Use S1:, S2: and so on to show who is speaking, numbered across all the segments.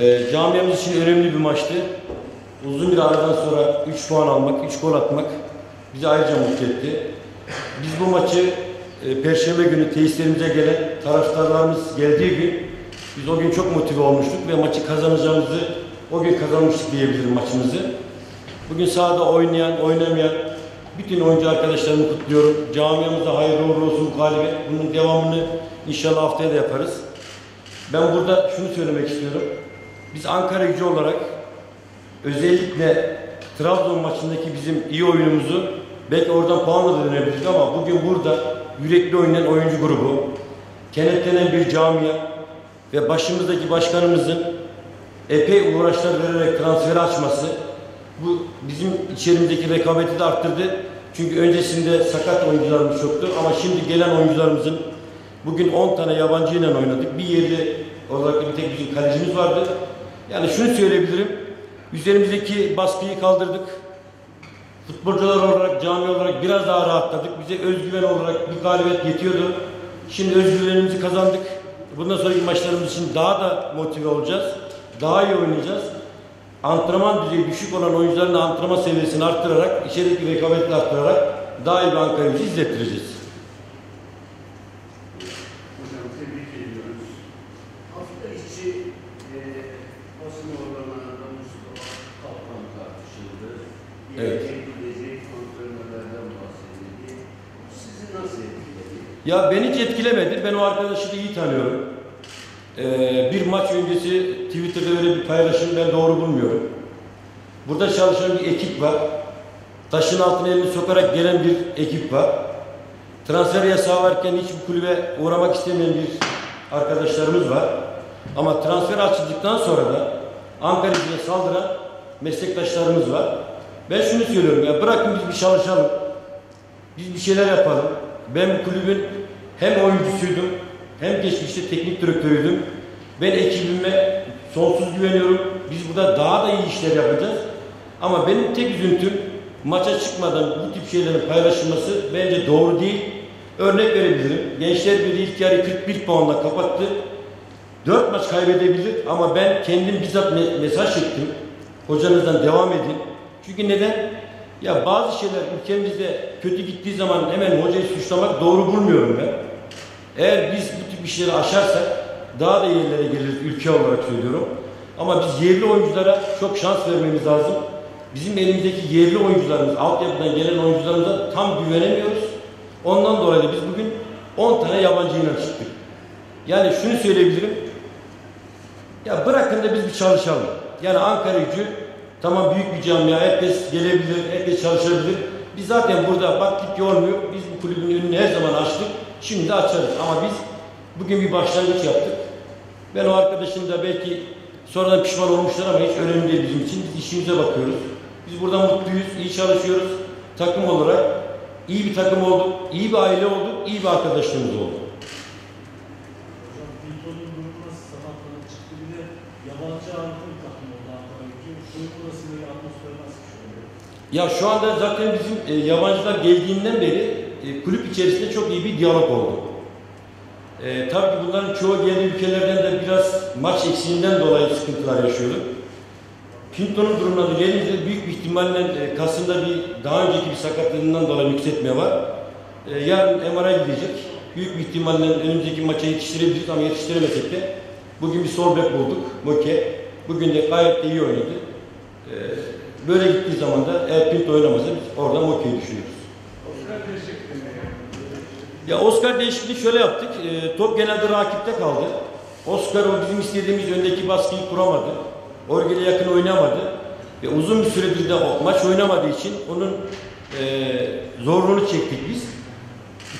S1: Ee, camiamız için önemli bir maçtı. Uzun bir aradan sonra 3 puan almak, 3 gol atmak bizi ayrıca mutlu etti. Biz bu maçı e, Perşembe günü tesislerimize gelen taraftarlarımız geldiği gün biz o gün çok motive olmuştuk ve maçı kazanacağımızı o gün kazanmıştık diyebilirim maçımızı. Bugün sahada oynayan, oynamayan bütün oyuncu arkadaşlarımı kutluyorum. Camiamıza hayırlı uğurlu olsun bu. Bunun devamını inşallah haftaya da yaparız. Ben burada şunu söylemek istiyorum. Biz Ankara gücü olarak özellikle Trabzon maçındaki bizim iyi oyunumuzu belki oradan puanla da dönebilirdik ama bugün burada yürekli oynayan oyuncu grubu, kenetlenen bir camia ve başımızdaki başkanımızın epey uğraşlar vererek transferi açması bu bizim içerimizdeki rekabeti de arttırdı. Çünkü öncesinde sakat oyuncularımız çoktu ama şimdi gelen oyuncularımızın bugün 10 tane yabancıyla oynadık. Bir yerli olarak bir tek bizim kalecimiz vardı. Yani şunu söyleyebilirim. Üzerimizdeki baskıyı kaldırdık. Futbolcular olarak, cami olarak biraz daha rahatladık. Bize özgüven olarak bir galibiyet yetiyordu. Şimdi özgüvenimizi kazandık. Bundan sonraki maçlarımız için daha da motive olacağız. Daha iyi oynayacağız. Antrenman düzeyi düşük olan oyuncuların antrenman seviyesini arttırarak, içerideki rekabeti arttırarak daha iyi bir Ankara gücü izlettireceğiz. Evet.
S2: Sizi nasıl etkiledi?
S1: Ya beni hiç etkilemedi. Ben o arkadaşı da iyi tanıyorum. Ee, bir maç öncesi Twitter'da öyle bir paylaşım ben doğru bulmuyorum. Burada çalışan bir ekip var. Taşın altına elini sokarak gelen bir ekip var. Transfer yasağı varken hiçbir kulübe uğramak istemeyen bir arkadaşlarımız var. Ama transfer açıldıktan sonra da Ankara gücüne saldıran meslektaşlarımız var. Ben şunu söylüyorum ya bırakın biz bir çalışalım. Biz bir şeyler yapalım. Ben bu kulübün hem oyuncusuydum hem geçmişte teknik direktörüydüm. Ben ekibime sonsuz güveniyorum. Biz burada daha da iyi işler yapacağız. Ama benim tek üzüntüm maça çıkmadan bu tip şeylerin paylaşılması bence doğru değil. Örnek verebilirim. Gençler Birliği ilk yarı 41 puanla kapattı. 4 maç kaybedebilir ama ben kendim bizzat me- mesaj çektim. Hocanızdan devam edin. Çünkü neden? Ya bazı şeyler ülkemizde kötü gittiği zaman hemen hocayı suçlamak doğru bulmuyorum ben. Eğer biz bu tip işleri aşarsak daha da yerlere geliriz ülke olarak söylüyorum. Ama biz yerli oyunculara çok şans vermemiz lazım. Bizim elimizdeki yerli oyuncularımız, altyapıdan gelen oyuncularımıza tam güvenemiyoruz. Ondan dolayı da biz bugün 10 tane yabancıyla çıktık. Yani şunu söyleyebilirim. Ya bırakın da biz bir çalışalım. Yani Ankara gücü tamam büyük bir camia, herkes gelebilir, herkes çalışabilir. Biz zaten burada baktık ki olmuyor. Biz bu kulübün önünü her zaman açtık. Şimdi açarız. Ama biz bugün bir başlangıç yaptık. Ben o arkadaşım da belki sonradan pişman olmuşlar ama hiç önemli değil bizim için. Biz işimize bakıyoruz. Biz burada mutluyuz, iyi çalışıyoruz. Takım olarak iyi bir takım olduk, iyi bir aile olduk, iyi bir arkadaşlığımız oldu.
S3: Hocam Pinto'nun durumu nasıl sabahtan çıktı bir de yabancı ağırlıklı bir takım oldu Ankara gücü. Soyunma odasında bir atmosferi nasıl şu anda?
S1: Ya şu anda zaten bizim e, yabancılar geldiğinden beri e, kulüp içerisinde çok iyi bir diyalog oldu. E, tabii ki bunların çoğu gelen ülkelerden de biraz maç eksiğinden dolayı sıkıntılar yaşıyorduk. Pinto'nun durumuna da gelince büyük bir ihtimalle e, Kasım'da bir daha önceki bir sakatlığından dolayı yükseltme var. E, yarın MR'a gidecek. Büyük bir ihtimalle önümüzdeki maça yetiştirebiliriz ama yetiştiremesek de bugün bir sol bek bulduk. Moke. Bugün de gayet de iyi oynadı. E, böyle gittiği zaman da eğer Pinto oynamazsa biz oradan Moke'yi düşünüyoruz. Ya Oscar değişikliği şöyle yaptık. E, top genelde rakipte kaldı. Oscar o bizim istediğimiz öndeki baskıyı kuramadı. Orgel'e yakın oynamadı. Ve uzun bir süredir de o maç oynamadığı için onun e, zorluğunu çektik biz.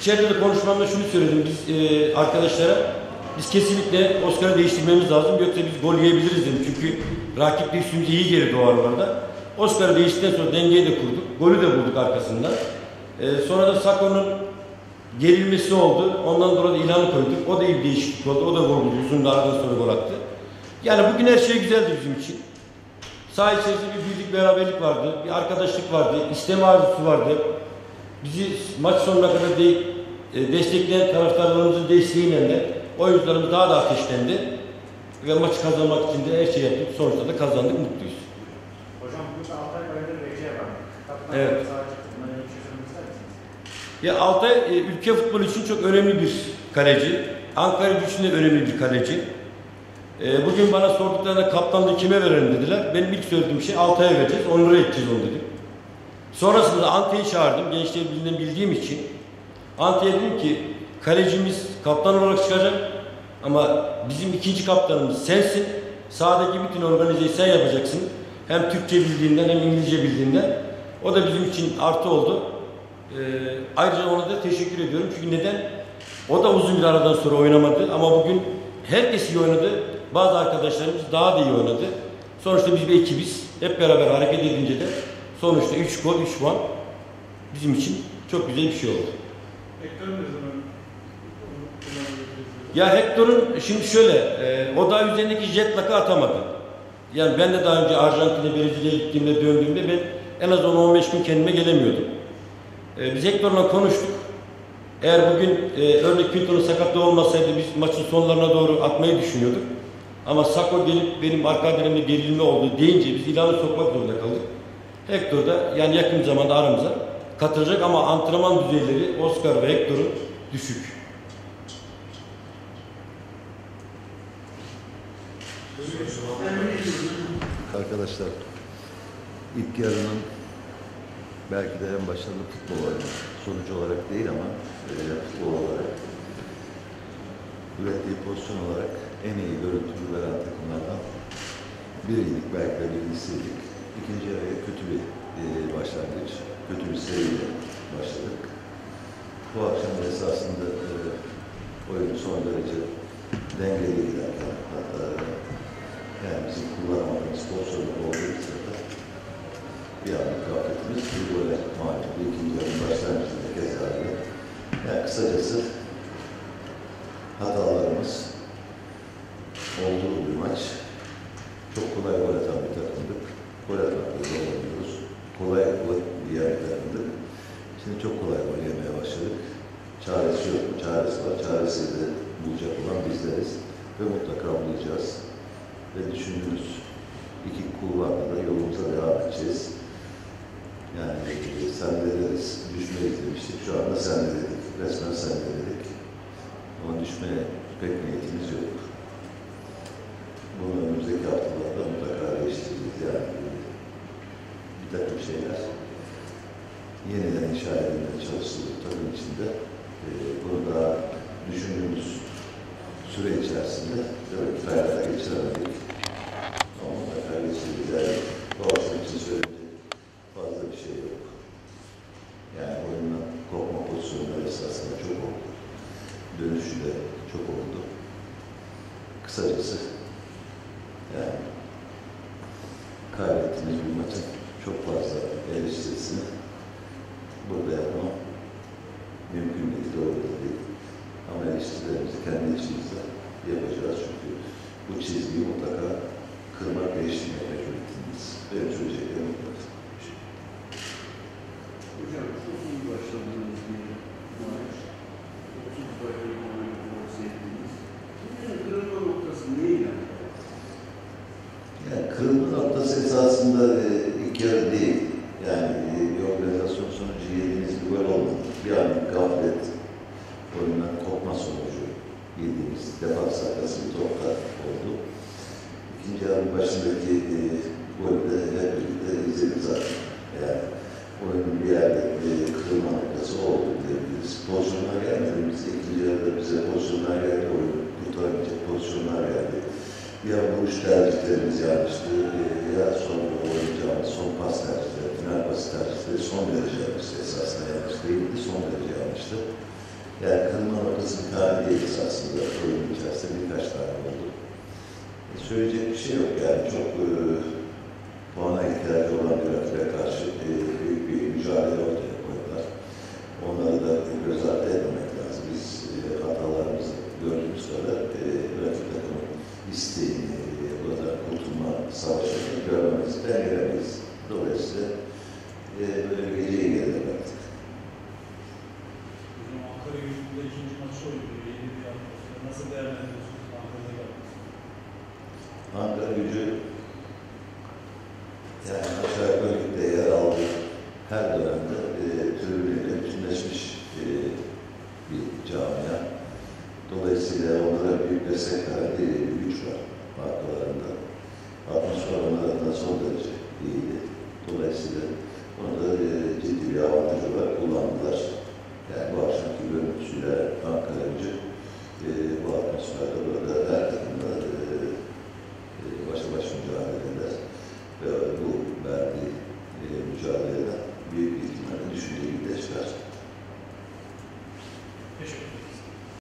S1: İçeride de konuşmamda şunu söyledim biz e, arkadaşlara. Biz kesinlikle Oscar'ı değiştirmemiz lazım. Yoksa biz gol yiyebiliriz dedim. Çünkü rakip de üstümüze iyi geldi o. Oscar'ı değiştikten sonra dengeyi de kurduk. Golü de bulduk arkasından. E, sonra da Sako'nun gerilmesi oldu. Ondan dolayı da ilanı koyduk. O da iyi bir değişiklik oldu. O da gol buldu. Uzun bir aradan sonra gol attı. Yani bugün her şey güzeldi bizim için. Saha içerisinde bir birlik beraberlik vardı. Bir arkadaşlık vardı. isteme arzusu vardı. Bizi maç sonuna kadar de, e, destekleyen taraftarlarımızın desteğiyle de oyuncularımız daha da ateşlendi. Ve maçı kazanmak için de her şey yaptık. Sonuçta da kazandık, mutluyuz.
S4: Bugün Altay Bayır'da Recep var.
S1: Evet. Ya Altay e, ülke futbolu için çok önemli bir kaleci. Ankara için de önemli bir kaleci. E, bugün bana sorduklarında kaptanlığı kime verelim dediler. Benim ilk söylediğim şey Altay'a vereceğiz, onlara edeceğiz onu dedim. Sonrasında Ante'yi çağırdım, gençleri bildiğim, bildiğim için. Ante'ye dedim ki, kalecimiz kaptan olarak çıkacak ama bizim ikinci kaptanımız sensin. Sahadaki bütün organizeyi sen yapacaksın. Hem Türkçe bildiğinden hem İngilizce bildiğinden. O da bizim için artı oldu. Ee, ayrıca ona da teşekkür ediyorum. Çünkü neden? O da uzun bir aradan sonra oynamadı ama bugün herkes iyi oynadı. Bazı arkadaşlarımız daha da iyi oynadı. Sonuçta biz bir ekibiz. Hep beraber hareket edince de sonuçta 3 gol, 3 puan bizim için çok güzel bir şey oldu.
S3: Ekranı ne zaman?
S1: Ya Hector'un şimdi şöyle, e, o daha üzerindeki jet lag'ı atamadı. Yani ben de daha önce Arjantin'e, Brezilya'ya gittiğimde, döndüğümde ben en az 10-15 gün kendime gelemiyordum. E, biz Hector'la konuştuk. Eğer bugün e, örnek Pinto'nun sakatlığı olmasaydı biz maçın sonlarına doğru atmayı düşünüyorduk. Ama Sako gelip benim arka dönemde gerilme oldu deyince biz ilanı sokmak zorunda kaldık. Hector da yani yakın zamanda aramıza katılacak ama antrenman düzeyleri Oscar ve Hector'un düşük.
S5: İlk yarının belki de en başarılı futbol oyunu. Sonucu olarak değil ama e, futbol olarak ürettiği pozisyon olarak en iyi görüntülü veren takımlardan biriydik. Belki de birincisiydik. İkinci yarıya kötü bir e, başlangıç, kötü bir seriyle başladık. Bu akşam da esasında e, oyun son derece dengeli giderken hatta yani bizim kullanamadığımız pozisyonda olduğu sırada bir anlık gafletimiz bir gole mağlup. İkinci yarının başlangıcında keza öyle. Yani kısacası hatalarımız olduğu bir maç. Çok kolay gol atan bir takımdık. Gol atmakta zorlanıyoruz. Kolay gol yiyen bir takımdık. Şimdi çok kolay gol yemeye başladık. Mu? Çaresi var. Çaresi de bulacak olan bizleriz. Ve mutlaka bulacağız ve düşündüğümüz iki kulvarda da yolumuza devam edeceğiz. Yani sen de deriz, düşmeyiz demiştik. Şu anda sen de dedik. Resmen sen de dedik. Ama düşmeye pek niyetimiz yok. Bunu önümüzdeki haftalarda mutlaka değiştireceğiz. Yani bir takım şeyler yeniden inşa edilmeye çalışılır takım içinde. E, bunu daha düşündüğümüz süre içerisinde tabii ki hayata geçiremedik. Ama mutlaka geçireceğiz. Yani akşam için söyleyecek fazla bir şey yok. Yani oyundan kopma pozisyonları esasında çok oldu. Dönüşü de çok oldu. Kısacası yani kaybettiğimiz bir maçın çok fazla eleştirisini burada yapmam mümkün değil, doğru da değil. Ama eleştirilerimizi kendi içimizde yapacağız çünkü bu çizgiyi mutlaka kırmak, değiştirmek mecburiyetindeyiz. Benim söyleyeceklerim bu kadar.
S2: Hocam çok iyi başladığınız bir maç. 30 dakika oyunu sevdiniz. Bugün kırılma noktası neyle?
S5: Yani kırılma noktası esasında e, ilk yarı değil. Yani e, bir organizasyon sonucu yediğimiz bir gol olmadı. Bir anlık gaflet, oyundan kopma sonucu yediğimiz defans arkası bir topta oldu. İkinci yarının başındaki e, golü de hep birlikte izledik zaten. Yani oyunun bir yerde e, kırılma noktası oldu diyebiliriz. Pozisyonlar gelmedi. Biz ikinci yarıda bize pozisyonlar geldi. Oyunu kurtarabilecek pozisyonlar geldi. Ya vuruş tercihlerimiz yanlıştı, e, ya son oynayacağımız son pas tercihleri, final pas tercihleri son derece yanlıştı. Esasında yanlış değildi, son derece yanlıştı. Yani kırılma noktası bir tane değil esasında. Oyunun içerisinde birkaç tane oldu. E, söyleyecek bir şey yok yani çok e, puana ihtiyacı olan bir karşı e, büyük bir mücadele ortaya
S3: gücü
S5: yani aşağı